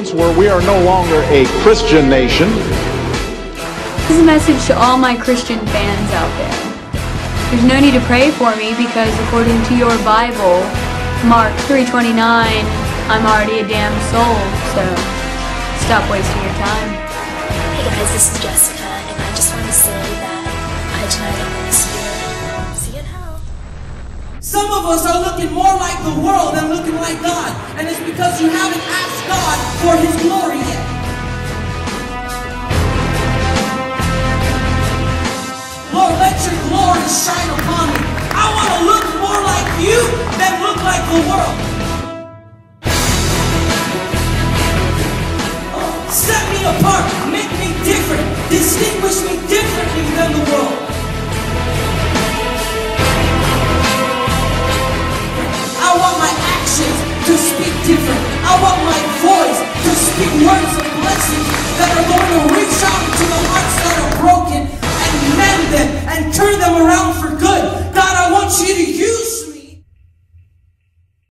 once were, we are no longer a Christian nation. This is a message to all my Christian fans out there. There's no need to pray for me because according to your Bible, Mark 3.29, I'm already a damn soul, so stop wasting your time. Hey guys, this is Jessica, and I just want to say that I deny the Holy Spirit. See you in hell. Some of us are looking more like the world than looking like God, and it's because you haven't asked God for His glory yet. Lord, let your glory shine upon me. I want to look more like you than look like the world. Oh, Set me apart, make me different, distinguish to